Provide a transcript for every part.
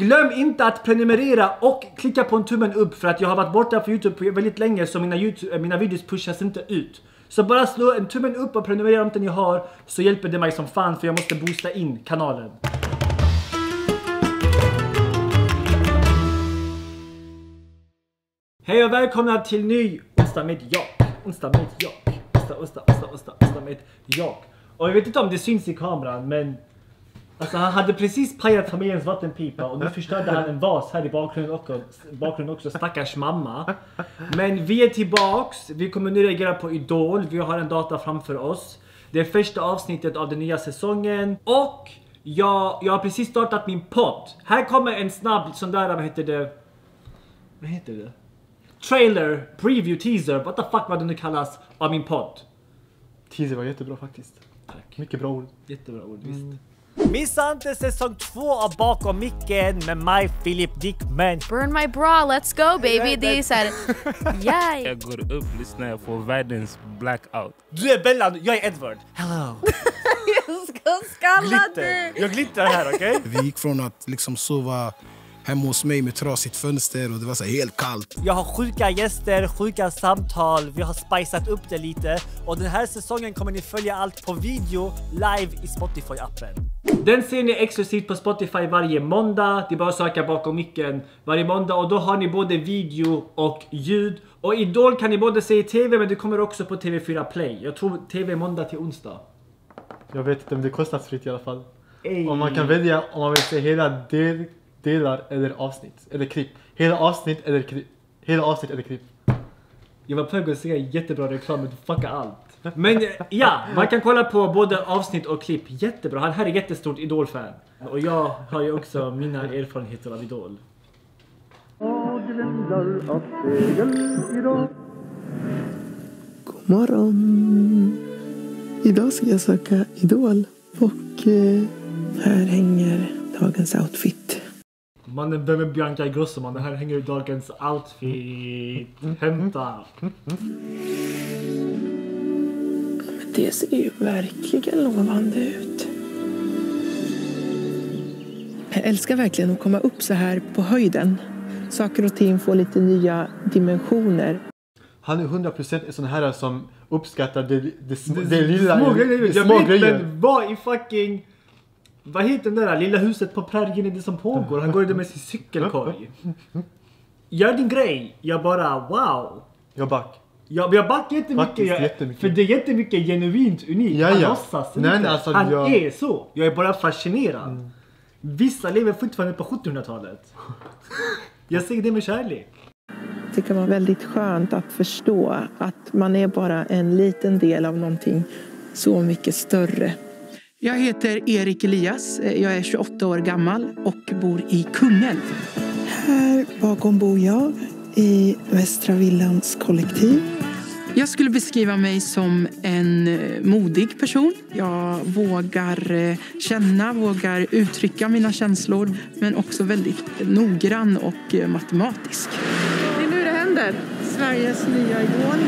Glöm inte att prenumerera och klicka på en tummen upp för att jag har varit borta från Youtube väldigt länge så mina, YouTube, eh, mina videos pushas inte ut. Så bara slå en tummen upp och prenumerera om inte ni har så hjälper det mig som fan för jag måste boosta in kanalen. Hej och välkomna till ny onsdag med jag. Onsdag med jag. Onsdag, onsdag, onsdag, onsdag, onsdag med jag. Och jag vet inte om det syns i kameran men Alltså han hade precis pajat familjens vattenpipa och nu förstörde han en vas här i bakgrunden också, bakgrunden också stackars mamma. Men vi är tillbaks, vi kommer nu reagera på Idol, vi har en data framför oss. Det är första avsnittet av den nya säsongen och jag, jag har precis startat min podd. Här kommer en snabb sån där, vad heter det? Vad heter det? Trailer, preview, teaser, what the fuck vad det nu kallas, av min podd. Teaser var jättebra faktiskt. Tack. Mycket bra ord. Jättebra ord, visst. Missa inte säsong två av Bakom micken med mig, Filip Dickman. Burn my bra, let's go baby! Det är såhär... Yeah! Jag går upp, lyssnar, jag får världens blackout. Du är Bella, jag är Edward. Hello. Jag ska skalla dig! Jag glittrar här, okej? Vi gick från att liksom sova hemma hos mig med trasigt fönster och det var så helt kallt. Jag har sjuka gäster, sjuka samtal, vi har spicat upp det lite och den här säsongen kommer ni följa allt på video live i Spotify-appen. Den ser ni exklusivt på Spotify varje måndag. Det är bara att söka bakom micken varje måndag och då har ni både video och ljud. Och Idol kan ni både se i TV men det kommer också på TV4 Play. Jag tror TV är måndag till onsdag. Jag vet inte men det kostar fritt i alla fall. Ey. Och man kan välja om man vill se hela del, delar eller avsnitt. Eller klipp. Hela avsnitt eller klipp. Hela avsnitt eller klipp. Jag var på väg att säga jättebra reklam men du fuckar allt. Men ja, man kan kolla på både avsnitt och klipp. Jättebra. Han här är jättestort Idol-fan. Och jag har ju också mina erfarenheter av Idol. God morgon! Idag ska jag söka Idol och eh, här hänger dagens outfit. Mannen, vem är Bianca Ingrosso man? Det här hänger i dagens outfit. Hämta. Men det ser ju verkligen lovande ut. Jag älskar verkligen att komma upp så här på höjden. Saker och ting får lite nya dimensioner. Han är 100% en sån här som uppskattar det, det, det, det lilla. Små grejer. små grejer. i fucking... Vad heter den där lilla huset på prärien är det som pågår? Han går där med sin cykelkorg. Gör din grej. Jag bara wow. Jag back. Ja, jag backar jättemycket, Faktiskt jag, jättemycket. För det är jättemycket genuint unikt. Ja, Han ja. låtsas Nej, inte. nej, alltså, Han jag- är så. Jag är bara fascinerad. Vissa lever fortfarande på 1700-talet. Jag säger det med kärlek. Det kan vara väldigt skönt att förstå att man är bara en liten del av någonting så mycket större. Jag heter Erik Elias. Jag är 28 år gammal och bor i Kungälv. Här bakom bor jag i Västra Villans kollektiv. Jag skulle beskriva mig som en eh, modig person. Jag vågar eh, känna, vågar uttrycka mina känslor men också väldigt noggrann och eh, matematisk. Det är nu det händer. Sveriges nya idol.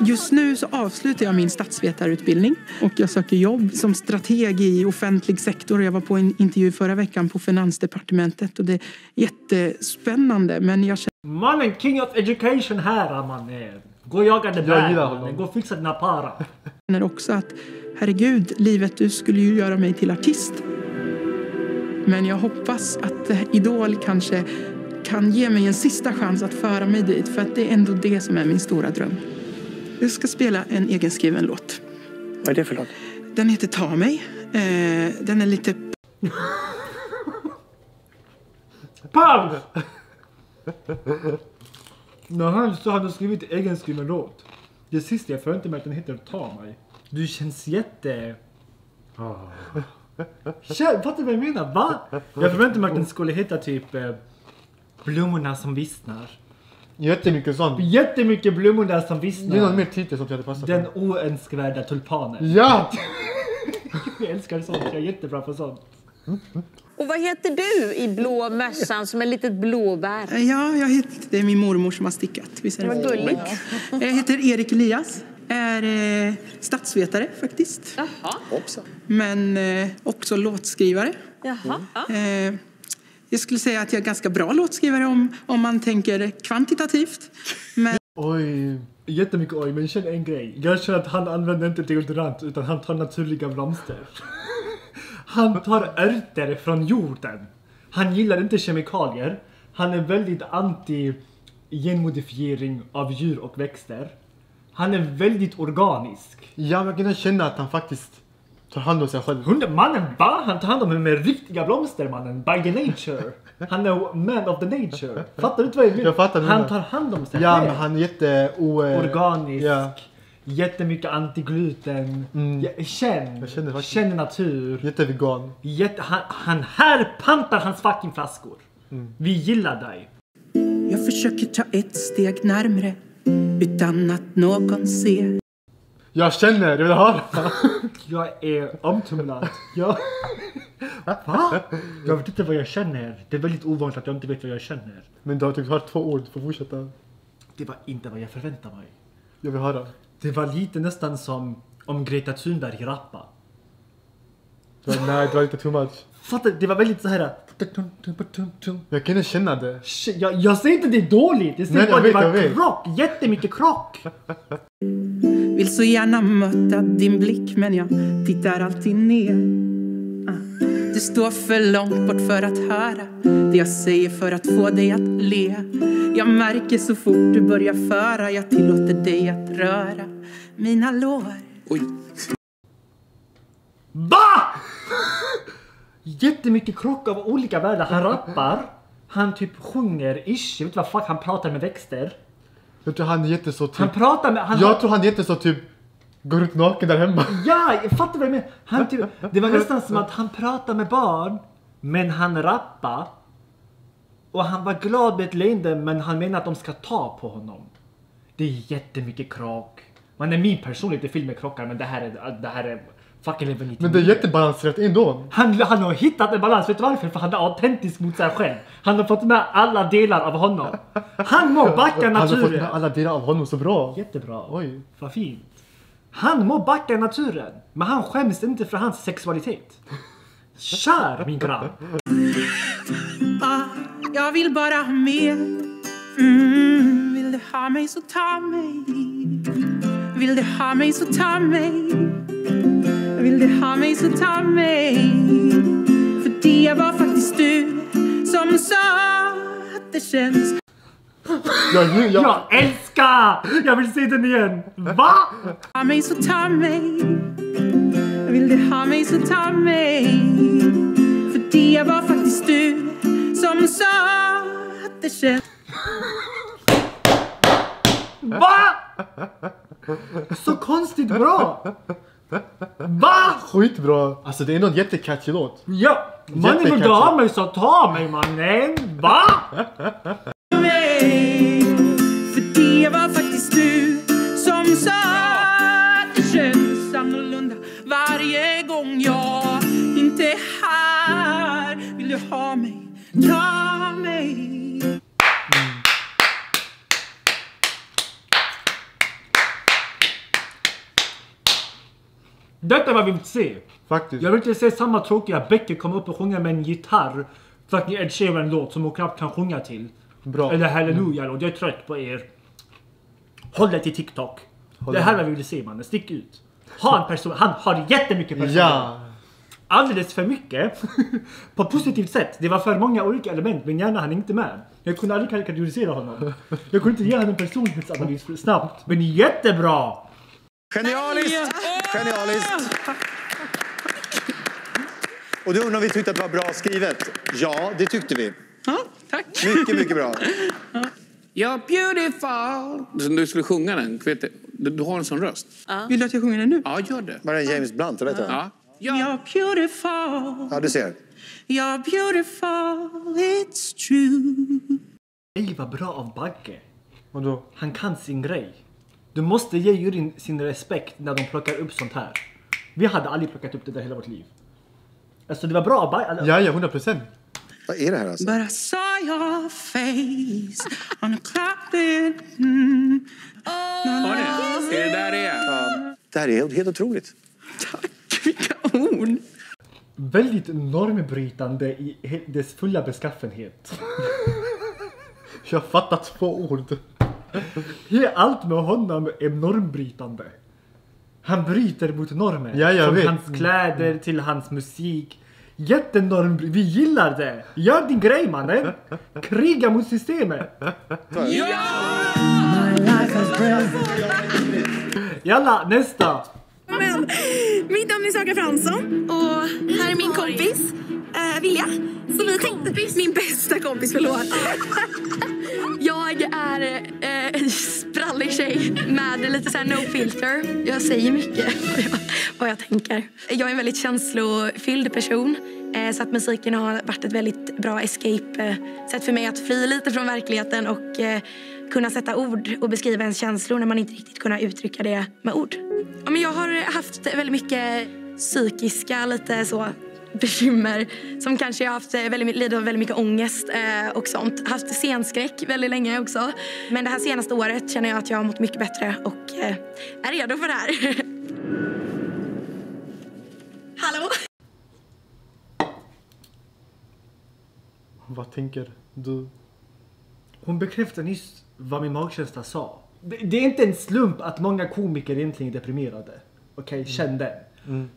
Just nu så avslutar jag min statsvetarutbildning och jag söker jobb som strateg i offentlig sektor. Jag var på en intervju förra veckan på Finansdepartementet och det är jättespännande men jag Mannen, king of education här mannen. Gå och jaga Jag där mannen. Gå och fixa dina para. känner också att herregud, livet du skulle ju göra mig till artist. Men jag hoppas att eh, Idol kanske kan ge mig en sista chans att föra mig dit för att det är ändå det som är min stora dröm. Jag ska spela en egenskriven låt. Vad är det för låt? Den heter Ta mig. Eh, den är lite Paus! När han så hade skrivit egenskriven låt. Det sista jag förväntade mig att den heter Ta mig. Du känns jätte... Kär, fattar du vad jag menar? Va? Jag förväntade mig att den skulle heta typ eh, Blommorna som vissnar. Jättemycket sånt. Jättemycket blommor där som Det är någon vissnar. mer titel som jag hade passat Den oönskvärda tulpanen. Ja! Jag älskar sånt, jag är jättebra på sånt. Och vad heter du i blå mössan som ett litet blåbär? Ja, jag heter, det är min mormor som har stickat. Visst är det Vad gulligt. Jag heter Erik Elias. Är eh, statsvetare faktiskt. Jaha. Men eh, också låtskrivare. Jaha. Ja. Eh, Jag skulle säga att jag är ganska bra låtskrivare om, om man tänker kvantitativt. Men Oj. Jättemycket oj, men känn en grej. Jag känner att han använder inte deodorant utan han tar naturliga blomster. Han tar örter från jorden. Han gillar inte kemikalier. Han är väldigt anti genmodifiering av djur och växter. Han är väldigt organisk. Ja, jag kan känna att han faktiskt tar hand om sig själv. Hund, mannen va? Han tar hand om mig med riktiga blomster mannen. By the nature. Han är man of the nature. Fattar du inte vad jag menar? Jag fattar Han tar hand om sig Ja, själv. men han är jätte... O, Organisk. Ja. Jättemycket antigluten. Mm. Känn. Jag känner faktiskt- Känn natur. Jättevegan. Jätte, han, han här pantar hans fucking flaskor. Mm. Vi gillar dig. jag försöker ta ett steg närmre utan att någon ser. Jag känner, jag vill höra. Jag är omtumlad. Jag... Va? Jag vet inte vad jag känner. Det är väldigt ovanligt att jag inte vet vad jag känner. Men du har typ hört två ord, du får fortsätta. Det var inte vad jag förväntade mig. Jag vill höra. Det var lite nästan som om Greta Thunberg rappa. Det var, nej, det var lite too much. Fattar? Det var väldigt så här. Jag kan inte känna det. Shit, Jag, jag säger inte det är dåligt. Jag säger bara att det var krock. Jättemycket krock. Vill så gärna möta din blick men jag tittar alltid ner. Ah, Du står för långt bort för att höra det jag säger för att få dig att le. Jag märker så fort du börjar föra jag tillåter dig att röra mina lår. Oj. Va? Jättemycket krock av olika världar. Han rappar. Han typ sjunger ish. Jag vet inte vad fuck han pratar med växter. Jag tror han är jätte så typ... Han pratar med... Han Jag tror han är jätte så typ... Går runt naken där hemma. Ja, jag fattar vad du menar. Han typ, det var nästan som att han pratade med barn, men han rappa Och han var glad med ett leende, men han menar att de ska ta på honom. Det är jättemycket krock. Man är min personlighet fylld med krockar, men det här är, det här är fucking level 99. Men det är jättebalanserat ändå. Han, han har hittat en balans, vet du varför? För han är autentisk mot sig själv. Han har fått med alla delar av honom. Han må backa Han har fått med naturen. alla delar av honom så bra. Jättebra. Oj. Vad fint. Han må backa naturen, men han skäms inte för hans sexualitet. Kär min grabb. Jag vill bara ha mer. Mm, vill du ha mig så ta mig. Vill du ha mig så ta mig. Vill du ha mig så ta mig. För det var faktiskt du som sa att det känns Jag, jag, jag, älskar! Jag vill se den igen. Va? ha mig så ta mig. Vill du ha mig så ta mig. För det var faktiskt du som sa att det känns Va? Så konstigt bra. Va? skitbra. Alltså det är nog jättecatchy låt. Ja, mannen vill ha mig så ta mig mannen. Va? För det var faktiskt du som sa att det känns annorlunda varje gång jag inte är här Vill du ha mig, ta Detta är vad vi vill se. Faktiskt. Jag vill inte se samma tråkiga Becky komma upp och sjunga med en gitarr för att ni Ed Sheeran-låt som hon knappt kan sjunga till. Bra. Eller Hallelujah-låt. Jag är trött på er. Håll er till TikTok. det här är vad vi vill se mannen. Stick ut. Ha en person. Han har jättemycket personer. Ja. Alldeles för mycket. på positivt sätt. Det var för många olika element men gärna han inte med. Jag kunde aldrig karikatyrisera honom. Jag kunde inte ge honom en personlighetsanalys snabbt. Men jättebra! Genialiskt! Genialiskt! Och du undrar om vi tyckte att det var bra skrivet? Ja, det tyckte vi. Ja, tack Mycket, mycket bra. You're beautiful. Så Du skulle sjunga den. Vet du, du har en sån röst. Vill du att jag sjunger den nu? Ja, gör det. Var det James Blunt? Vet du? Ja. You're beautiful, ja, du ser. you're beautiful, it's true Ej vad bra av Bagge. Vadå? Han kan sin grej. Du måste ge juryn sin respekt när de plockar upp sånt här. Vi hade aldrig plockat upp det där hela vårt liv. Alltså det var bra Ja, ja, 100 procent. Vad är det här alltså? But I saw your face on a clouded mm. Har ni? Är det där det är? Det här är helt otroligt. Tack, vilka ord! väldigt normbrytande i dess fulla beskaffenhet. Jag fattar två ord. Allt med honom är normbrytande. Han bryter mot normer. Ja, jag Från vet. hans kläder till hans musik. Jättenorm... Vi gillar det! Gör din grej mannen! Kriga mot systemet! Jalla, nästa! Men, mitt namn är Saga Fransson och här är min kompis Vilja. Så vi tänkte, min bästa kompis, förlåt. Jag är eh, en sprallig tjej med lite så no filter. Jag säger mycket vad jag, tänker. Jag är en väldigt känslofylld person. eh, Så att musiken har varit ett väldigt bra escape-sätt för mig att fly lite från verkligheten och eh, kunna sätta ord och beskriva ens känslor när man inte riktigt kunnat uttrycka det med ord. Ja, men jag har haft väldigt mycket psykiska lite så bekymmer som kanske jag har haft eh, väldigt, lidit av väldigt mycket ångest eh, och sånt. Haft scenskräck väldigt länge också. Men det här senaste året känner jag att jag har mått mycket bättre och eh, är redo för det här. Hallå? Vad tänker du? Hon bekräftar nyss vad min magkänsla sa. Det, det är inte en slump att många komiker egentligen är deprimerade. Okej, känn den.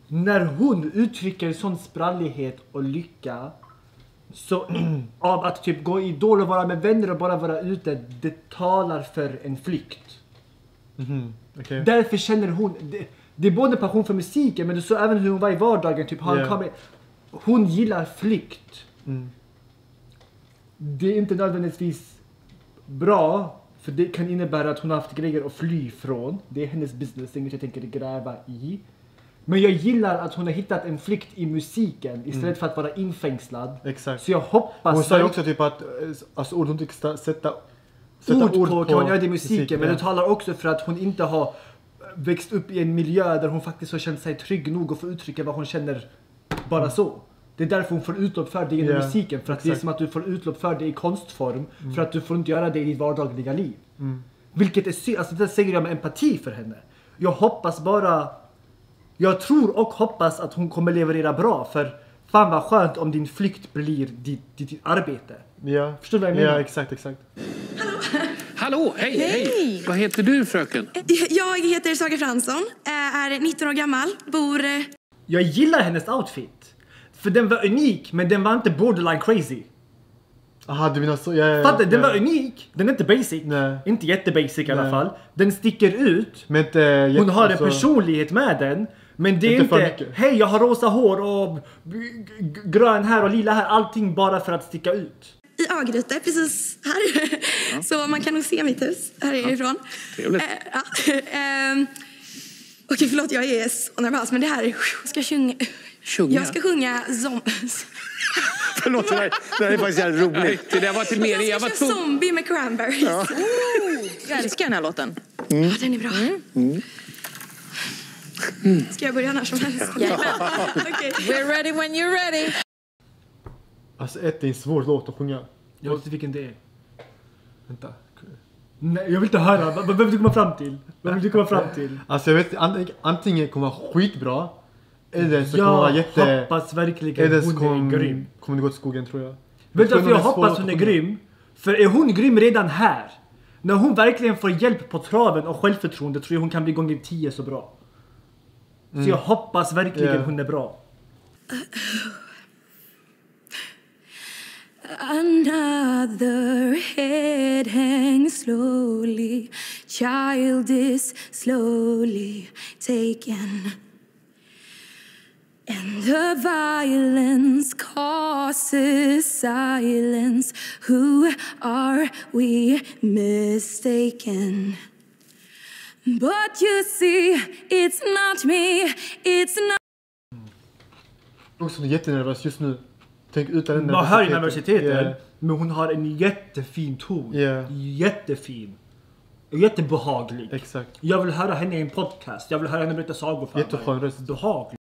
När hon uttrycker sån sprallighet och lycka så av att typ gå i Idol och vara med vänner och bara vara ute, det talar för en flykt. Okej. Därför känner hon, det, det är både passion för musiken men så även hur hon var i vardagen, typ har en. Hon gillar flykt. Mm. Det är inte nödvändigtvis bra, för det kan innebära att hon har haft grejer att fly från. Det är hennes business, inget jag tänker gräva i. Men jag gillar att hon har hittat en flykt i musiken istället för att vara infängslad. Mm. Exakt. Så jag hoppas Hon sa ju också typ att, eh, alltså ord hon ska sätta, sätta ord, på, kan man göra det i musik, musiken, men ja. det talar också för att hon inte har växt upp i en miljö där hon faktiskt har känt sig trygg nog att få uttrycka vad hon känner bara så. Det är därför hon får utlopp för det genom Ja, musiken, för att det är exakt. som att du får utlopp för det i konstform, för att du får inte göra det i ditt vardagliga liv. Mm. Vilket är synd, alltså det säger jag med empati för henne. Jag hoppas bara, jag tror och hoppas att hon kommer leverera bra, för fan vad skönt om din flykt blir ditt, ditt, ditt arbete. Ja. Förstår du vad jag menar? Ja, exakt, exakt. Hallå, hej, hej! Hej. Vad heter du fröken? Jag heter Saga Fransson, eh, är 19 år gammal, bor... eh, Jag gillar hennes outfit. För den var unik, men den var inte borderline crazy. Aha, du menar så? Ja, ja, Fattar? Den ja. var unik. Den är inte basic. Nej. Inte jättebasic i alla fall. Den sticker ut. Men inte jätte- Hon har en alltså- personlighet med den. Men det är Inte hej jag har rosa hår och grön här och lila här. Allting bara för att sticka ut. i Örgryte, precis här. Så man kan nog se mitt hus härifrån. Trevligt. Eh, ja. Ehm, Okej, förlåt, jag är så nervös, men det här är... Jag ska sjunga... Sjunga? Jag ska sjunga zom... Förlåt, det där är faktiskt jävligt roligt. det där var till mer. Jag Jag var ska köra tvungen... Zombie med Cranberries. Jag älskar den här låten. Ja, den är bra. Ska jag börja när som helst? Okej. We're ready when you're ready. Alltså ett, det är en svår låt att sjunga. Jag vet inte vilken det är. Vänta. Nej, jag vill inte höra. Vad vill du komma fram till? Vad vill du komma fram till? Alltså jag vet ant- antingen kommer vara skitbra. Eller så kommer Jag vara jätte... hoppas verkligen Eller så hon är kommer, grym. kommer det gå till skogen tror jag. Vet du varför jag hoppas hon är grym? För är hon grym redan här, när hon verkligen får hjälp på traven och självförtroende tror jag hon kan bli gånger 10 så bra. Så jag hoppas verkligen Ja. hon är bra. Another head hangs slowly, child is slowly taken. And the violence causes silence. Who are we mistaken? But you see, it's not me, it's not. Jag är också jättenervös just nu. Tänk utan den Man hör ju nervositeten. nervositeten, Ja. men hon har en jättefin ton. Ja. Jättefin. Jättebehaglig. Exakt. Jag vill höra henne i en podcast. Jag vill höra henne berätta sagor för Jätteskön röst. Behaglig.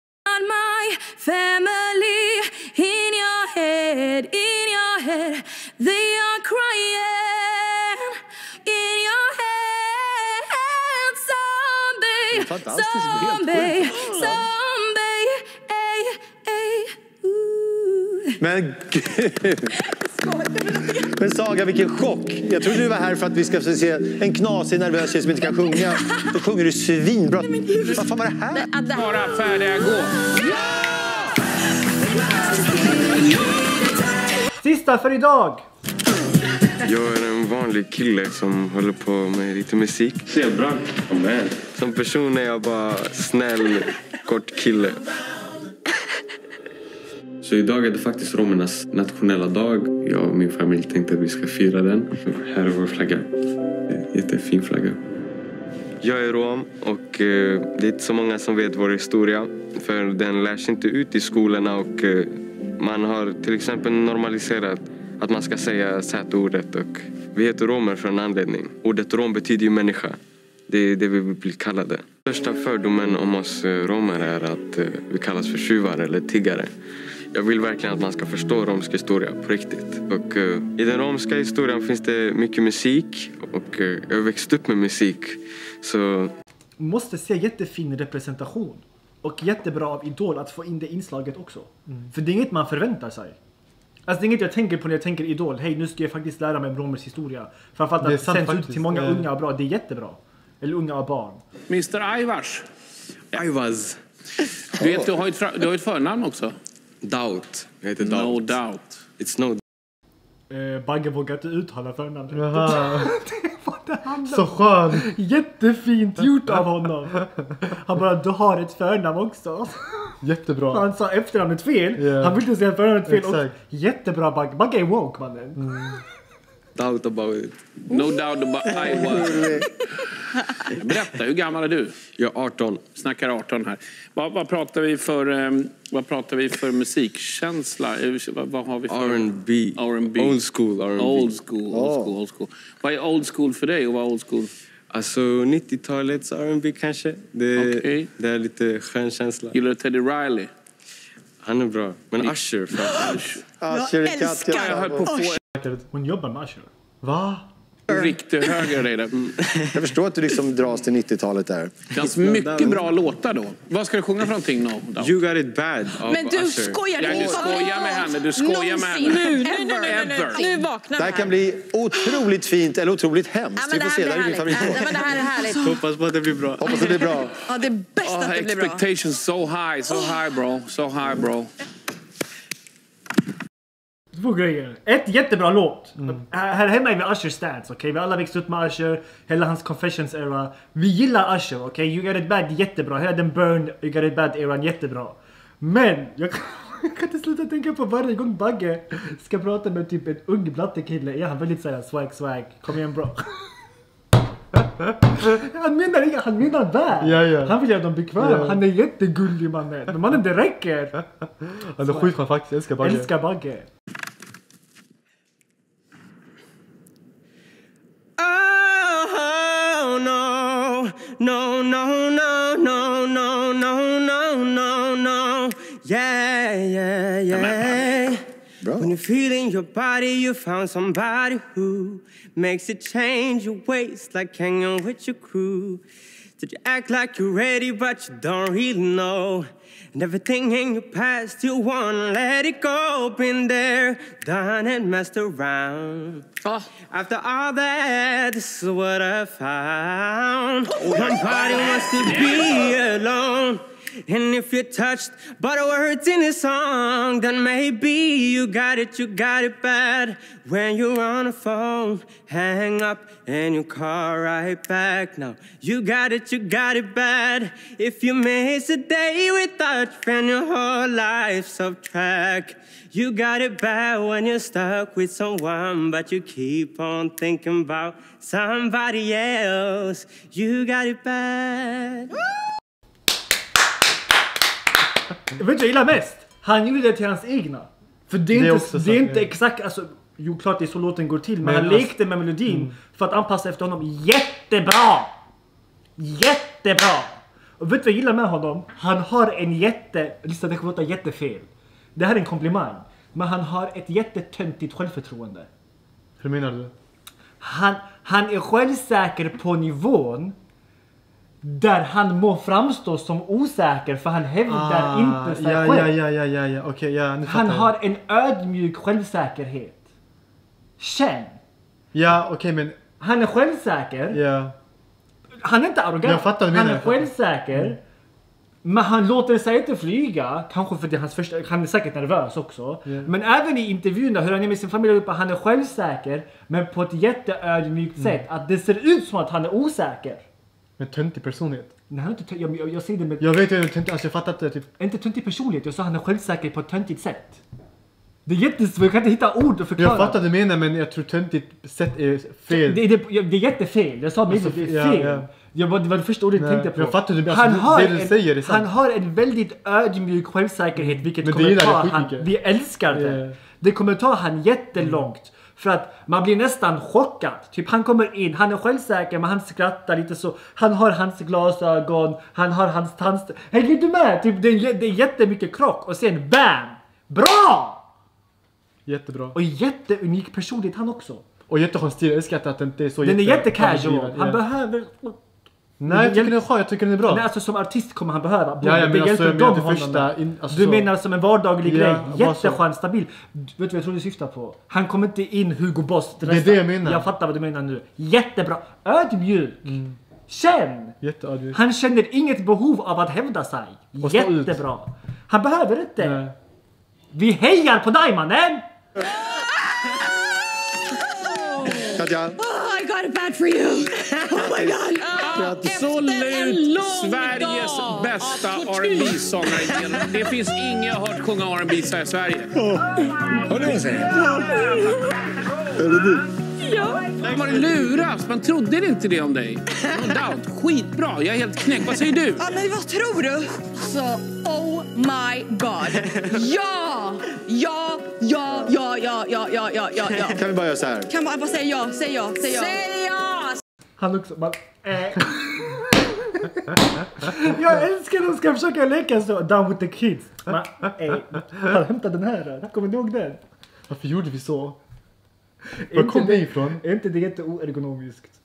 Fantastiskt, zombie, zombie. Ey, ey. Men gud! Men Saga, vilken chock! Jag trodde du var här för att vi ska se en knasig, nervös tjej som inte kan sjunga. Då sjunger du svinbra. Vad fan var det här? Bara färdiga, gå! Sista för idag! Jag är en vanlig kille som håller på med lite musik. Ser bra. Som person är jag bara snäll, kort kille. Så idag är det faktiskt romernas nationella dag. Jag och min familj tänkte att vi ska fira den. Här är vår flagga. Jättefin flagga. Jag är rom och eh, det är inte så många som vet vår historia. För den lärs inte ut i skolorna och eh, man har till exempel normaliserat att man ska säga Z-ordet och vi heter romer för en anledning. Ordet rom betyder ju människa. Det är det vi blir kallade. Största fördomen om oss eh, romer är att eh, vi kallas för tjuvar eller tiggare. Jag vill verkligen att man ska förstå romsk historia på riktigt. Och, eh, I den romska historien finns det mycket musik och eh, jag har växt upp med musik. Så Måste se jättefin representation. Och jättebra av Idol att få in det inslaget också. För det är inget man förväntar sig. Alltså det är inget jag tänker på när jag tänker Idol. Hej nu ska jag faktiskt lära mig om romers historia. Framförallt att Det sänds ut till många unga och bra. Det är jättebra. Eller unga och barn. Mr Aivars. Aivaz. Du, vet, du, har ett, du har ett förnamn också. Doubt. Jag heter No Doubt. doubt. It's no Eh, Bagge vågar inte uttala förnamnet. Jaha. Så om. skön! Jättefint gjort av honom. Han bara, du har ett förnamn också. Jättebra. Han sa efternamnet fel. Ja. Han vill inte säga förnamnet fel. Och Exakt. jättebra Bagge. Bagge är woke mannen. Doubt about it. No doubt about Iowa. Berätta, hur gammal är du? Jag är 18. Snackar 18 här. Vad, vad, pratar, vi för, ehm, vad pratar vi för musikkänsla? Vad, vad har vi för... R&B. Old school R&B. Old school, old school, old school. Vad är old school för dig och vad är old school? Alltså 90-talets R&B kanske. Det, Okej. det är lite skön känsla. Gillar du Teddy Riley? Han är bra. Men Usher faktiskt. Usher i älskar Jag höll på att få Hon jobbar med Usher. Va? riktig höger i det. Mm. Jag förstår att du liksom dras till 90-talet där. Det mycket bra låtar då. Vad ska du sjunga för någonting? No? You got it bad Men du Usher. skojar! Ja, du skojar med henne. Du skojar med henne. Nu, nu, nu, nu, nu, vaknar Det här kan bli otroligt fint eller otroligt hemskt. men Vi det får se, här det här är min favorit. det här är härligt. Hoppas på att det blir bra. Hoppas att det blir bra. Ja, det Oh, att det blir bra. expectations so high, so high bro. So high bro. Två grejer. Ett jättebra låt. Här här hemma är vi Usher stans, okej? Vi har alla växt upp med Usher, hela hans confessions era. Vi gillar Usher, okej? You got it bad, jättebra. Hela den burn, you got it bad eran, jättebra. Men, jag kan, jag kan inte sluta tänka på varje gång Bagge ska prata med typ en ung blattekille. Är han väldigt såhär swag swag, kom igen bro. Han menar inget, han menar väl. Ja, ja. Han vill göra dem bekväma. Ja. Han är jättegullig mannen. Men mannen det räcker. Han är skitskön faktiskt. Älskar Bagge. Älskar Bagge. You feel in your body, you found somebody who makes it change your ways, like hanging with your crew. Did you act like you're ready, but you don't really know? And everything in your past, you wanna let it go. Been there, done and messed around. Oh. After all that, this is what I found. Nobody wants to be alone. And if you're touched by the words in a song, then maybe you got it, you got it bad. When you're on the phone, hang up and you call right back. Now you got it, you got it bad. If you miss a day without your friend, your whole life's off track. You got it bad when you're stuck with someone, but you keep on thinking about somebody else. You got it bad. Vet du jag gillar mest? Han gjorde det till hans egna. För det är, Det är inte, det är inte exakt, alltså, jo klart det är så låten går till, men, Men han alltså- lekte med melodin för att anpassa efter honom. Jättebra! Jättebra! Och vet du vad jag gillar med honom? Han har en jätte, lyssna det kommer låta jättefel. Det här är en komplimang. Men han har ett jättetöntigt självförtroende. Hur menar du? Han, han är självsäker på nivån Där han må framstå som osäker för han hävdar inte sig Ah, ja, själv. ja, ja, ja, ja, okej, ja, nu Han har en ödmjuk självsäkerhet. Känn. Ja, okej, men... Han är självsäker. Ja. Han är inte arrogant. Jag fattar han är självsäker. Men han låter sig inte flyga. Kanske för det är hans första... Han är säkert nervös också. Men även i intervjuerna hur han är med sin familj allihopa, Han är självsäker. Men på ett jätteödmjukt Mm. sätt. Att det ser ut som att han är osäker. Men töntig personlighet. Nej, han är inte, jag, jag, jag säger det med... Jag vet inte, alltså jag fattar inte typ... Inte töntig personlighet. Jag sa han är självsäker på ett töntigt sätt. Det är jättesvårt. Jag kan inte hitta ord att förklara. Jag fattar vad du menar men jag tror töntigt sätt är fel. Det, det, det är jättefel. Jag sa med Alltså, det är ja, fel. ja. Jag, var- det var det första ordet jag tänkte på. jag fattar det, alltså, det- det du en, säger sant. han har en väldigt ödmjuk självsäkerhet vilket Men det kommer ta han. Vi älskar det. Ja. Det kommer ta han jättelångt. För att man blir nästan chockad. Typ han kommer in, han är självsäker men han skrattar lite så. Han har hans glasögon, han har hans tandst... Hänger du med? Typ, det, är, det är jättemycket krock och sen BAM! Bra! Jättebra. Och jätteunik personlighet han också. Och jätteskön stil, jag älskar att den inte är så Den är jätte- jättecasual. överdriven. Han Ja. behöver... Nej jag tycker den är skön, jag tycker den är bra. Nej, alltså som artist kommer han behöva Ja, ja, men det alltså, hjälper jag menar dem honom första in- alltså Du menar som en vardaglig Ja, grej? Jätteskön, stabil. Vet du vad jag tror du syftar på? Han kommer inte in Hugo Boss. Det är det jag menar. Jag fattar vad du menar nu. Jättebra. Ödmjuk. Känn. Jätteödmjuk. Han känner inget behov av att hävda sig. Och. Jättebra. Han behöver inte. Vi hejar på dig mannen! Oh, it bad for you! Oh my god! Absolut Sveriges bästa rb sångare genom. Det finns ingen jag har hört sjunga R&B i Sverige. Hör du vad jag säger? Är det du? Ja. Man luras. Man trodde inte det om dig. No doubt. Skitbra. Jag är helt knäckt. Vad säger du? Ja, men vad tror du? Så, oh my god. Ja! Ja, ja, ja, ja, ja, ja, ja, ja, ja. Kan vi bara göra så här? Kan man bara säga ja, säg ja, säg ja. Säg ja! Han också. Man, eh. jag älskar när de ska försöka leka så. Down with the kids. Man, eh. Han hämtar den här. Kommer du ihåg den? Varför gjorde vi så? Var kom det ifrån? Är inte det jätteoergonomiskt?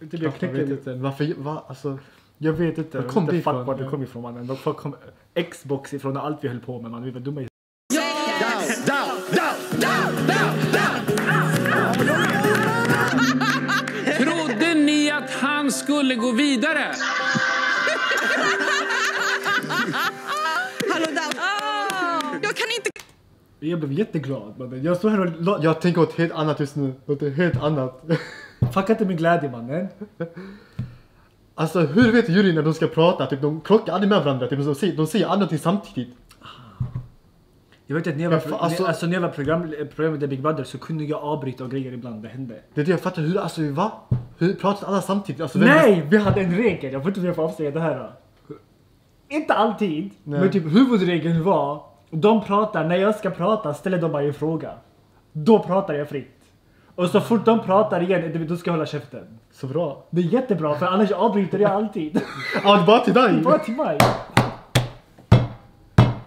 Inte det jag vet inte. Varför, va, alltså... Jag vet inte. Var kom det inte fuck ifrån? var det kom ifrån mannen. Var kom Xbox ifrån och allt vi höll på med man. Vi var dumma i skulle gå vidare? Hallå där. Jag kan inte... Jag blev jätteglad mannen. Jag står här och... Jag tänker åt helt annat just nu. Ett helt annat. Fucka inte min glädje mannen. Alltså hur vet juryn när de ska prata? Typ, de krockar aldrig med varandra. Typ, de, säger, de säger aldrig någonting samtidigt. Jag vet att när jag var, Ja, för- alltså- alltså, när jag var program, programmet i Big Brother så kunde jag avbryta och grejer ibland. Det hände. Det är det jag fattar. Hur, alltså va? Hur pratar alla samtidigt? Alltså, Nej! Vi hade en regel. Jag vet inte om jag får avslöja det här. Då. Inte alltid. Nej. Men typ huvudregeln var. De pratar, när jag ska prata ställer de bara en fråga. Då pratar jag fritt. Och så fort de pratar igen, då ska jag hålla käften. Så bra. Det är jättebra för annars avbryter jag alltid. Ja, bara till dig. Bara till mig.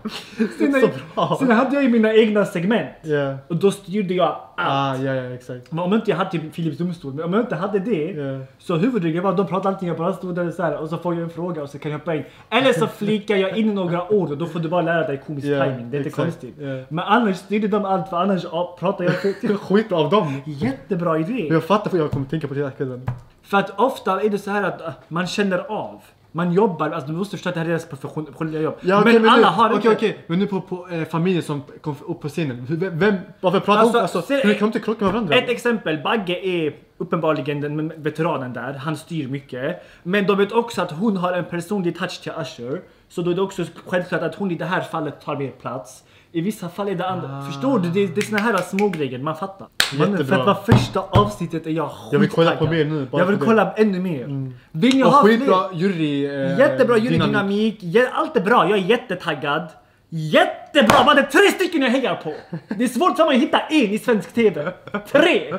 Sen, Så bra. sen hade jag ju mina egna segment. Ja. Och då styrde jag allt. Ah, ja, ja, exakt. Men om inte jag hade typ Philips domstol, men om jag inte hade det. Så huvudregeln var att de pratade allting, jag bara stod där så här och så får jag en fråga och så kan jag hoppa in. Eller så flikar jag in några ord och då får du bara lära dig komisk Ja, timing. Det är inte konstigt. Men annars styrde de allt för annars ja, pratar jag fritt. Skitbra av dem. Jättebra idé. Jag fattar för jag kommer tänka på det hela kvällen. För att ofta är det så här att äh, man känner av. Man jobbar, alltså du måste förstå att det här är deras professionella jobb. Ja, men, okej, alla nu, har Okej, inte... okej. Men nu på, på eh, familjen som kom upp på scenen. Vem, vem varför pratar Alltså? Alltså, ser- hur kan inte krocka med varandra? Ett exempel, Bagge är uppenbarligen den veteranen där, han styr mycket. Men de vet också att hon har en personlig touch till Usher. Så då är det också självklart att hon i det här fallet tar mer plats. I vissa fall är det andra. Förstår du? Det är, det är såna här smågrejer, man fattar. Mannen, för Jättebra. att vara första avsnittet är jag Jag vill kolla på skittaggad. mer nu, bara Jag vill kolla ännu mer. Vill ni Och ha skitbra fler? jury... Eh, Jättebra dynamik. jurydynamik, allt är bra, jag är jättetaggad. Jättebra! Man, det är tre stycken jag hejar på! Det är svårt för mig att hitta en i svensk TV. Tre!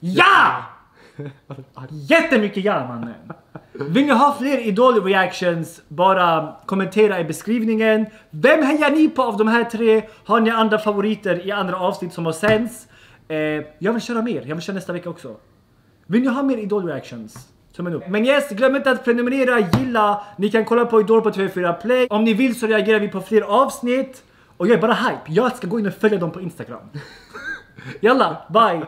Ja! Jättemycket ja mannen! Vill ni ha fler Idol-reactions? Bara kommentera i beskrivningen. Vem hejar ni på av de här tre? Har ni andra favoriter i andra avsnitt som har sänds? Eh, jag vill köra mer, jag vill köra nästa vecka också. Vill ni ha mer Idol-reactions? Tummen upp. Men yes, glöm inte att prenumerera, gilla. Ni kan kolla på Idol på TV4 Play. Om ni vill så reagerar vi på fler avsnitt. Och jag är bara hype. Jag ska gå in och följa dem på Instagram. Jalla, bye!